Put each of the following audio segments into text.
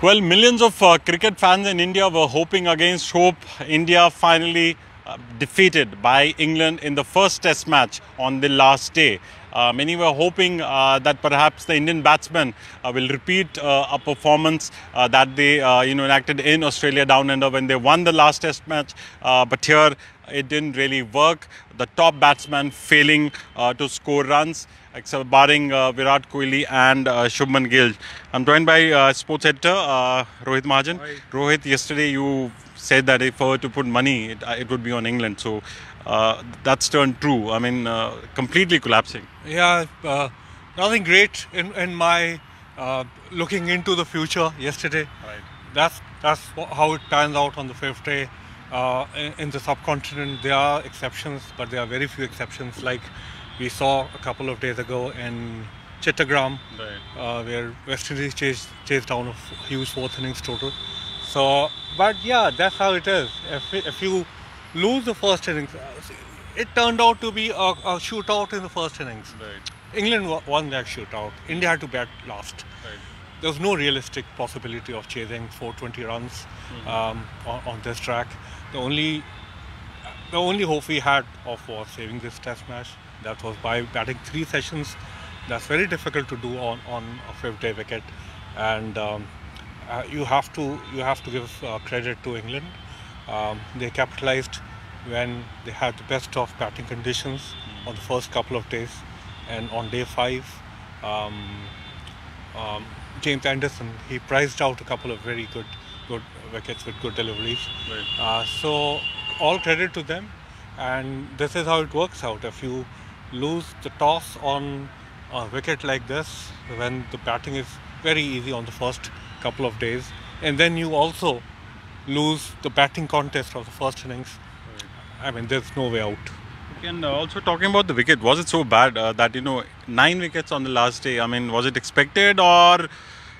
Well, millions of uh, cricket fans in India were hoping against hope. India finally uh, defeated by England in the first Test match on the last day. Uh, many were hoping uh, that perhaps the Indian batsmen uh, will repeat uh, a performance that they you know enacted in Australia down under when they won the last Test match. But here it didn't really work. The top batsman failing uh, to score runs, except barring uh, Virat Kohli and uh, Shubman Gill. I'm joined by uh, sports editor uh, Rohit Mahajan. Rohit, yesterday you said that if I were to put money, it, uh, it would be on England. So uh, that's turned true. I mean, uh, completely collapsing. Yeah, uh, nothing great in, in my uh, looking into the future yesterday. Right. That's that's how it pans out on the fifth day. Uh, in, in the subcontinent, there are exceptions, but there are very few exceptions. Like we saw a couple of days ago in Chittagam, Right. uh, where West Indies chased, chased down a huge fourth innings total. So, but yeah, that's how it is. If, if you lose the first innings, uh, it turned out to be a, a shootout in the first innings. Right. England won that shootout. India had to bat last. Right. There was no realistic possibility of chasing 420 runs um, on, on this track. The only the only hope we had of was saving this test match. That was by batting three sessions. That's very difficult to do on, on a fifth day wicket, and um, uh, you have to you have to give uh, credit to England. Um, they capitalized when they had the best of batting conditions on the first couple of days, and on day five, um, um, James Anderson he priced out a couple of very good good wickets with good deliveries. Right. Uh, so all credit to them, and this is how it works out. If you lose the toss on a wicket like this, when the batting is very easy on the first couple of days, and then you also lose the batting contest of the first innings, I mean, there's no way out. And uh, also talking about the wicket, was it so bad uh, that you know nine wickets on the last day? I mean, was it expected or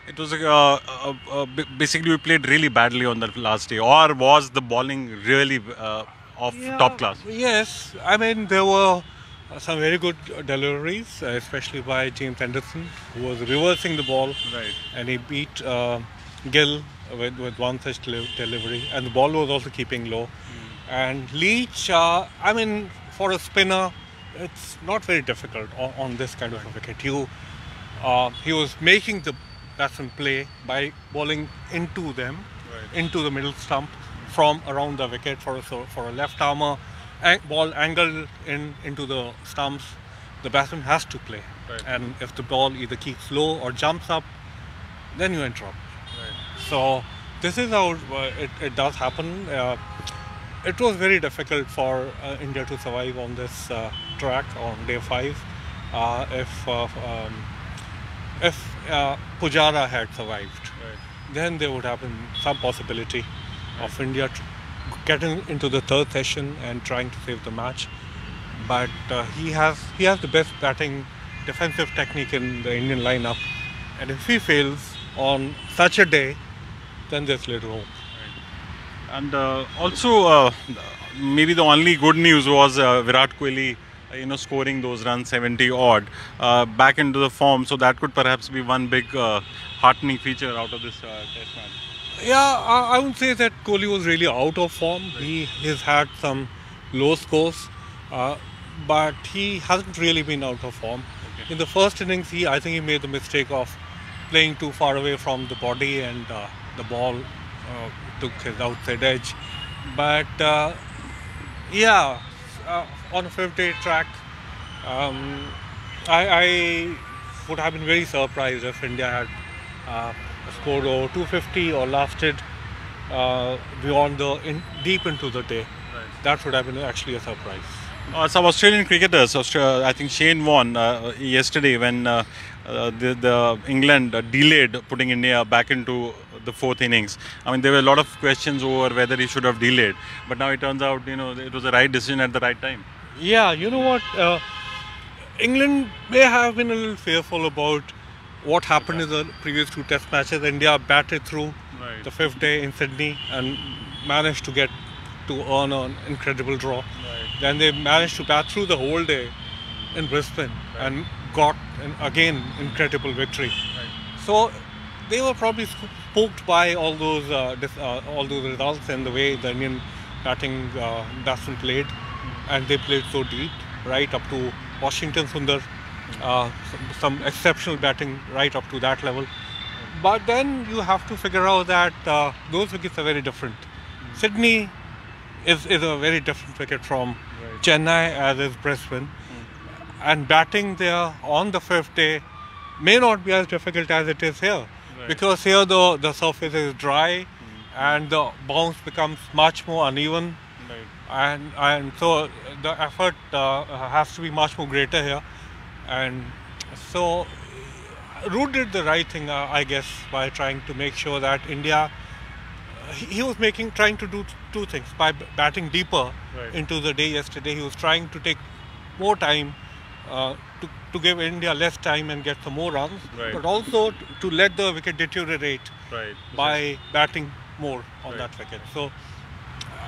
it was uh, uh, uh, basically we played really badly on the last day, or was the bowling really uh, of top class? Yes, I mean there were some very good deliveries, especially by James Anderson, who was reversing the ball, Right. and he beat uh, Gill with, with one such delivery, and the ball was also keeping low. And Leach, uh, I mean, for a spinner, it's not very difficult on, on this kind of a wicket. You, uh, he was making the batsman play by bowling into them, Right. into the middle stump from around the wicket for a, for a left armer, ball angled in into the stumps. The batsman has to play, Right. and if the ball either keeps low or jumps up, then you interrupt. in trouble. So this is how it, it does happen. Uh, it was very difficult for uh, India to survive on this uh, track on day five. Uh, if uh, um, if uh, Pujara had survived, then there would have been some possibility of India tr- getting into the third session and trying to save the match. But uh, he has he has the best batting defensive technique in the Indian lineup, and if he fails on such a day, then there's little hope. And uh, also, uh, maybe the only good news was uh, Virat Kohli, you know, scoring those runs, 70 odd, uh, back into the form. So that could perhaps be one big uh, heartening feature out of this uh, test match. Yeah, I, I would say that Kohli was really out of form. He has had some low scores, uh, but he hasn't really been out of form. Okay. In the first innings, he I think he made the mistake of playing too far away from the body, and uh, the ball uh, took his outside edge. But uh, yeah, uh, on a fifth day track, um, I, I would have been very surprised if India had uh, scored over 250 or lasted uh, beyond the in, deep into the day. That would have been actually a surprise. Uh, some Australian cricketers, I think Shane Warne uh, yesterday when uh, the, the England uh, delayed putting India back into the fourth innings. I mean, there were a lot of questions over whether he should have delayed, but now it turns out, you know, it was the right decision at the right time. Yeah, you know what? Uh, England may have been a little fearful about what happened in the previous two Test matches. India batted through Right. the fifth day in Sydney and managed to get to earn an incredible draw. Then they managed to bat through the whole day in Brisbane and got an again incredible victory. So they were probably spooked by all those uh, dis, uh, all those results and the way the Indian batting uh, batsmen played, and they played so deep, right up to Washington Sundar, uh, some, some exceptional batting right up to that level. But then you have to figure out that uh, those wickets are very different. Sydney is, is a very different wicket from Right. Chennai as is Brisbane. And batting there on the fifth day may not be as difficult as it is here. Right. Because here the, the surface is dry and the bounce becomes much more uneven. Right. And, and so the effort uh, has to be much more greater here. And so Root did the right thing, uh, I guess, by trying to make sure that India. He, he was making, trying to do two things by batting deeper Right. into the day yesterday. He was trying to take more time uh, to, to give India less time and get some more runs, Right. but also to, to let the wicket deteriorate Right. by batting more on Right. that wicket. So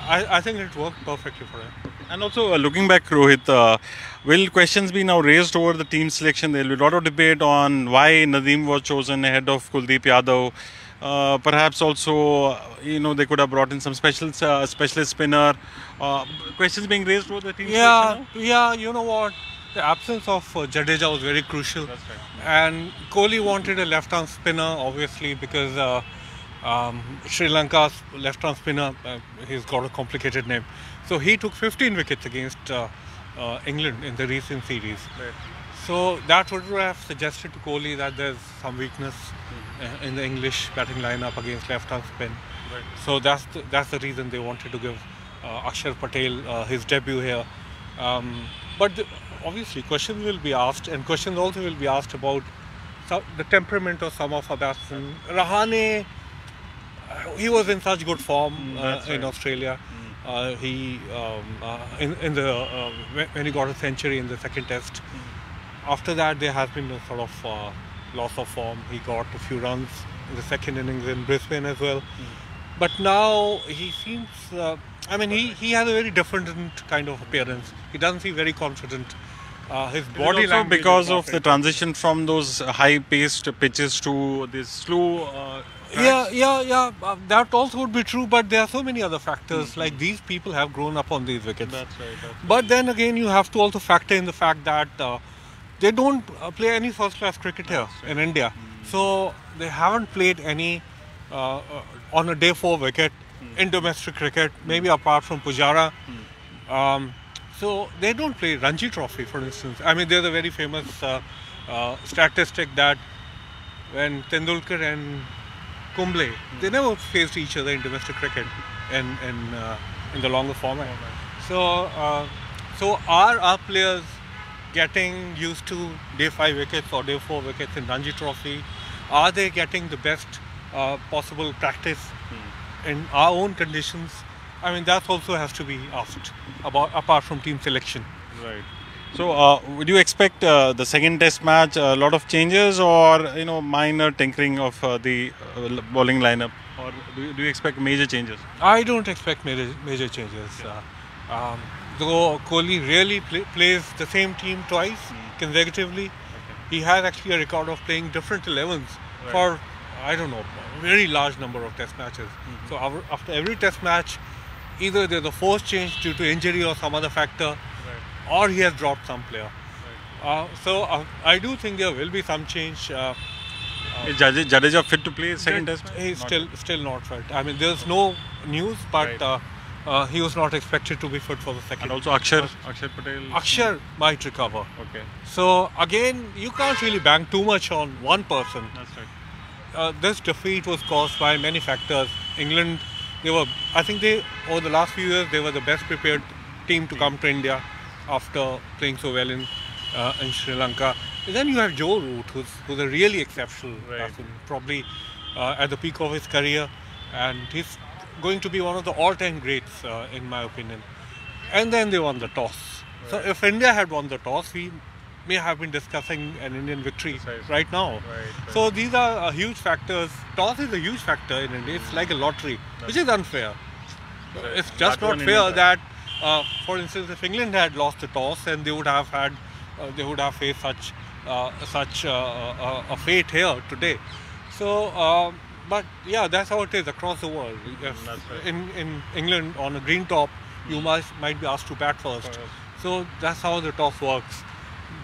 I, I think it worked perfectly for him. And also, uh, looking back, Rohit, uh, will questions be now raised over the team selection? There will be a lot of debate on why Nadeem was chosen ahead of Kuldeep Yadav. Uh, perhaps also, uh, you know, they could have brought in some special uh, specialist spinner. Uh, questions being raised over the team Yeah, selection. yeah. You know what? The absence of uh, Jadeja was very crucial. That's right. And Kohli wanted a left-arm spinner, obviously, because uh, um, Sri Lanka's left-arm spinner, uh, he's got a complicated name. So he took 15 wickets against uh, uh, England in the recent series. Right. So that would have suggested to Kohli that there's some weakness uh, in the English batting lineup against left-arm spin. Right. So that's the, that's the reason they wanted to give uh, Akshar Patel uh, his debut here. Um, but the, obviously, questions will be asked, and questions also will be asked about the temperament of some of our batsmen. Rahane, uh, he was in such good form Mm, uh, that's in right. Australia. Uh, he um, uh, in, in the uh, when- he got a century in the second test. Mm. After that, there has been a sort of uh, loss of form. He got a few runs in the second innings in Brisbane as well. But now he seems, uh, I mean, he, he has a very different kind of appearance. He doesn't seem very confident. Uh, his body also language. because of the transition from those high-paced pitches to this slow. Uh, Yeah, yeah, yeah. Uh, that also would be true, but there are so many other factors. Mm-hmm. Like these people have grown up on these wickets. That's right. That's But then again, you have to also factor in the fact that uh, they don't uh, play any first class cricket here in India. So they haven't played any uh, uh, on a day four wicket in domestic cricket, maybe apart from Pujara. Um, so they don't play Ranji Trophy, for instance. I mean, there's a very famous uh, uh, statistic that when Tendulkar and Kumble, they never faced each other in domestic cricket in in, uh, in the longer format. So, uh, so are our players getting used to day five wickets or day four wickets in Ranji Trophy? Are they getting the best uh, possible practice in our own conditions? I mean, that also has to be asked about apart from team selection. Right. So, uh, would you expect uh, the second Test match a lot of changes, or you know, minor tinkering of uh, the uh, bowling lineup, or do you, do you expect major changes? I don't expect major, major changes. Uh, um, though Kohli really play, plays the same team twice consecutively, he has actually a record of playing different 11s Right. for, I don't know, a very large number of test matches. So after every test match, either there's a force change due to injury or some other factor, or he has dropped some player. Uh, so uh, I do think there will be some change. Uh, Is Jade- Jadeja fit to play second that Test? He's Not still still not fit. I mean, there's no news, but Right. uh, uh, he was not expected to be fit for the second. And also Akshar, Akshar Patel. Akshar might recover. Okay, So again, you can't really bank too much on one person. that's right. Uh, this defeat was caused by many factors. England, they were, I think they over the last few years they were the best prepared team to come to India after playing so well in uh, in Sri Lanka. And then you have Joe Root, who's who's a really exceptional Right. batsman, probably uh, at the peak of his career, and he's going to be one of the all-time greats uh, in my opinion. And then they won the toss. So if India had won the toss, we may have been discussing an Indian victory Precisely. right now. Right, right. So these are uh, huge factors. Toss is a huge factor in India. It's like a lottery, which is unfair. It's just not fair that, uh, for instance, if England had lost the toss, and they would have had, uh, they would have faced such, uh, such uh, uh, a fate here today. So um, but yeah, that's how it is across the world. If right. In in England on a green top, you must might be asked to bat first. First. So that's how the toss works.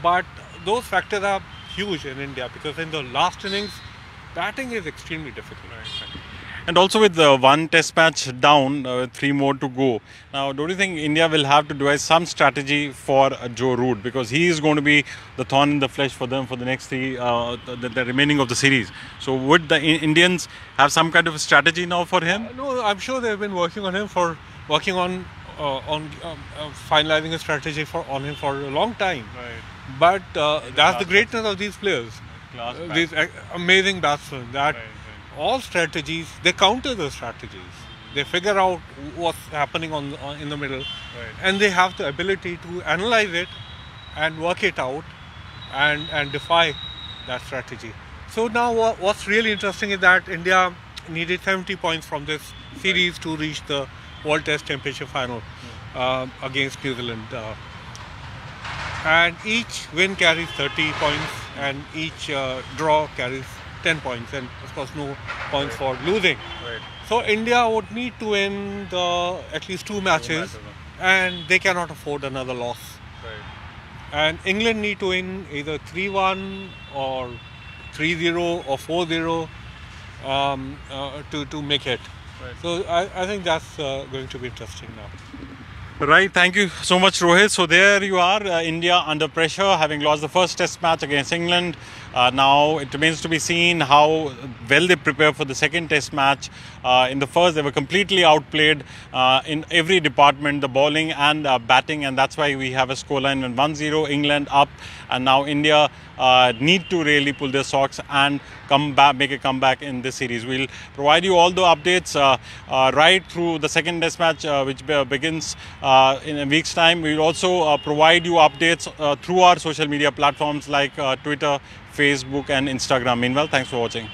But those factors are huge in India because in the last innings, batting is extremely difficult. And also with the one test match down, uh, three more to go. Now, don't you think India will have to devise some strategy for uh, Joe Root because he is going to be the thorn in the flesh for them for the next three, uh, the, the remaining of the series. So, would the Indians have some kind of a strategy now for him? No, I'm sure they've been working on him for working on uh, on um, uh, finalizing a strategy for on him for a long time. Right. But uh, that's the greatness of these players. Class Uh, these amazing batsmen that Right, all strategies they counter the strategies. They figure out what's happening on, on in the middle, and they have the ability to analyze it and work it out and and defy that strategy. So now what, what's really interesting is that India needed 70 points from this series to reach the World Test Championship final uh, against New Zealand. Uh, and each win carries 30 points and each uh, draw carries 10 points and of course no points for losing Right. so india would need to win the at least two matches matches, and they cannot afford another loss Right. and england need to win either 3-1 or 3-0 or 4-0 um, uh, to, to make it Right. so I, I think that's uh, going to be interesting now Right, thank you so much, Rohit. So there you are, uh, India under pressure, having lost the first Test match against England. Uh, now it remains to be seen how well they prepare for the second Test match. Uh, in the first, they were completely outplayed uh, in every department, the bowling and uh, batting, and that's why we have a scoreline of 1-0, England up, and now India uh, need to really pull their socks and come back, make a comeback in this series. We'll provide you all the updates uh, uh, right through the second test match, uh, which be- begins uh, in a week's time. We'll also uh, provide you updates through our social media platforms like Twitter, Facebook, and Instagram. Meanwhile, thanks for watching.